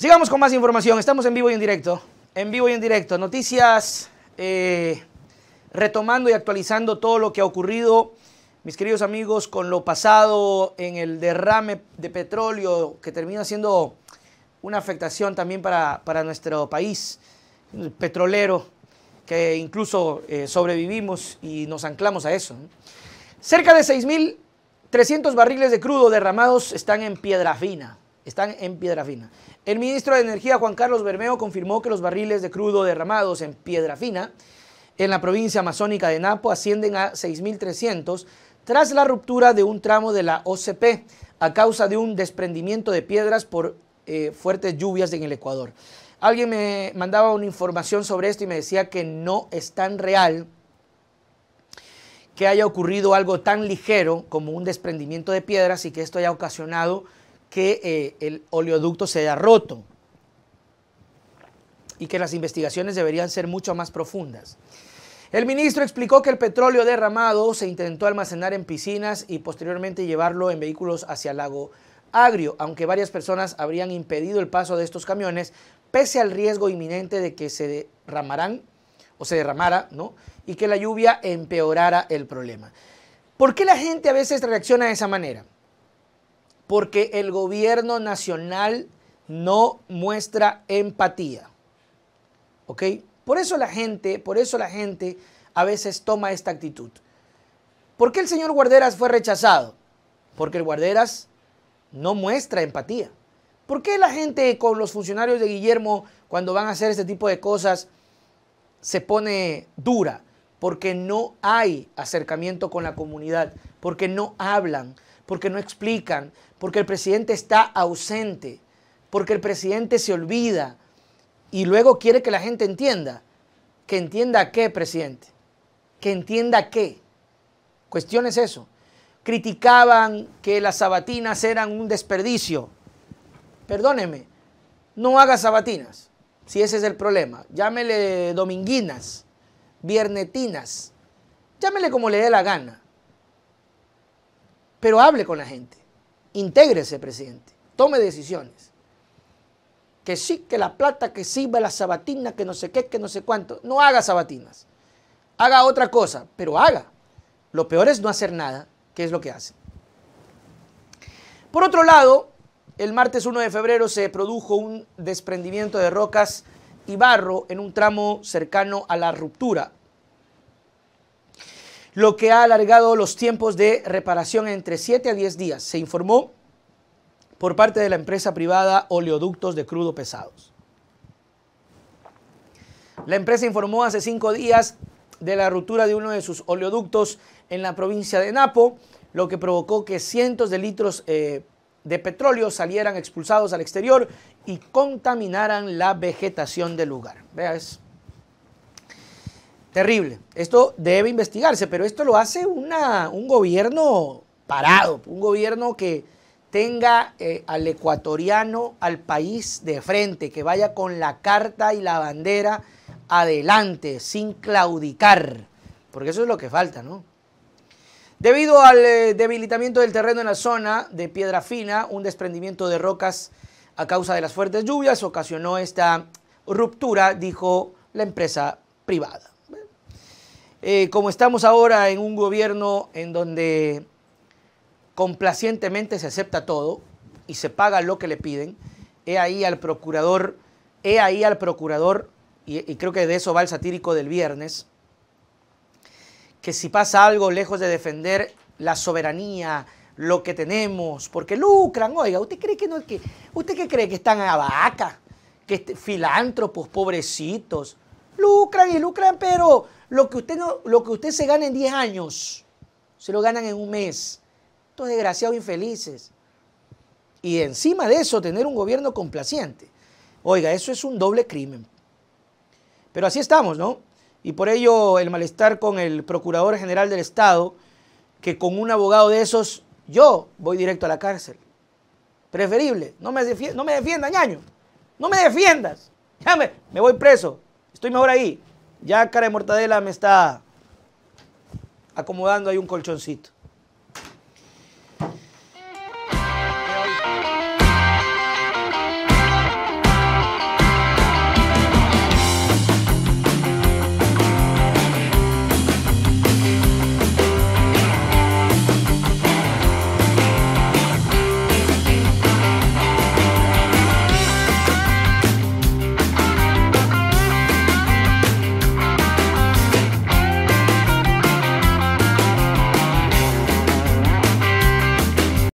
Sigamos con más información. Estamos en vivo y en directo. En vivo y en directo. Noticias eh, retomando y actualizando todo lo que ha ocurrido, mis queridos amigos, con lo pasado en el derrame de petróleo que termina siendo una afectación también para, nuestro país petrolero, que incluso eh, sobrevivimos y nos anclamos a eso. Cerca de 6.300 barriles de crudo derramados están en piedra fina. Están en piedra fina. El ministro de Energía, Juan Carlos Bermeo, confirmó que los barriles de crudo derramados en piedra fina en la provincia amazónica de Napo ascienden a 6.300 tras la ruptura de un tramo de la OCP a causa de un desprendimiento de piedras por eh, fuertes lluvias en el Ecuador. Alguien me mandaba una información sobre esto y me decía que no es tan real que haya ocurrido algo tan ligero como un desprendimiento de piedras y que esto haya ocasionado que eh, el oleoducto se haya roto y que las investigaciones deberían ser mucho más profundas. El ministro explicó que el petróleo derramado se intentó almacenar en piscinas y posteriormente llevarlo en vehículos hacia el lago Agrio, aunque varias personas habrían impedido el paso de estos camiones, pese al riesgo inminente de que se derramarán o se derramara, ¿no? Y que la lluvia empeorara el problema. ¿Por qué la gente a veces reacciona de esa manera? Porque el gobierno nacional no muestra empatía. ¿Ok? Por eso la gente, por eso la gente a veces toma esta actitud. ¿Por qué el señor Guarderas fue rechazado? Porque el Guarderas no muestra empatía. ¿Por qué la gente con los funcionarios de Guillermo, cuando van a hacer este tipo de cosas, se pone dura? Porque no hay acercamiento con la comunidad, porque no hablan, porque no explican, porque el presidente está ausente, porque el presidente se olvida y luego quiere que la gente entienda. ¿Que entienda qué, presidente? ¿Que entienda qué? Cuestión es eso. Criticaban que las sabatinas eran un desperdicio. Perdóneme, no haga sabatinas, si ese es el problema. Llámele dominguinas, viernetinas, llámele como le dé la gana. Pero hable con la gente. Intégrese, presidente. Tome decisiones. Que sí, que la plata, que sirva la sabatina, que no sé qué, que no sé cuánto. No haga sabatinas. Haga otra cosa, pero haga. Lo peor es no hacer nada, que es lo que hace. Por otro lado, el martes 1 de febrero se produjo un desprendimiento de rocas y barro en un tramo cercano a la ruptura lo que ha alargado los tiempos de reparación entre 7 a 10 días, se informó por parte de la empresa privada Oleoductos de Crudo Pesados. La empresa informó hace cinco días de la ruptura de uno de sus oleoductos en la provincia de Napo, lo que provocó que cientos de litros eh, de petróleo salieran expulsados al exterior y contaminaran la vegetación del lugar. Vea, Terrible. Esto debe investigarse, pero esto lo hace un gobierno parado, un gobierno que tenga eh, al ecuatoriano, al país de frente, que vaya con la carta y la bandera adelante, sin claudicar, porque eso es lo que falta, ¿no? Debido al eh, debilitamiento del terreno en la zona de Piedra Fina, un desprendimiento de rocas a causa de las fuertes lluvias ocasionó esta ruptura, dijo la empresa privada. Eh, como estamos ahora en un gobierno en donde complacientemente se acepta todo y se paga lo que le piden, he ahí al procurador, he ahí al procurador, y, creo que de eso va el satírico del viernes, que si pasa algo lejos de defender la soberanía, lo que tenemos, porque lucran, oiga, ¿usted cree que no que usted qué cree que están a vaca? Que filántropos, pobrecitos, lucran y lucran, pero lo que usted, no, lo que usted se gana en 10 años, se lo ganan en un mes. Estos desgraciados infelices. Y encima de eso, tener un gobierno complaciente. Oiga, eso es un doble crimen. Pero así estamos, ¿no? Y por ello el malestar con el Procurador General del Estado, que con un abogado de esos, yo voy directo a la cárcel. Preferible. No me, no me defiendas, ñaño. No me defiendas. Ya me voy preso. Estoy mejor ahí. Ya cara de mortadela me está acomodando ahí un colchoncito.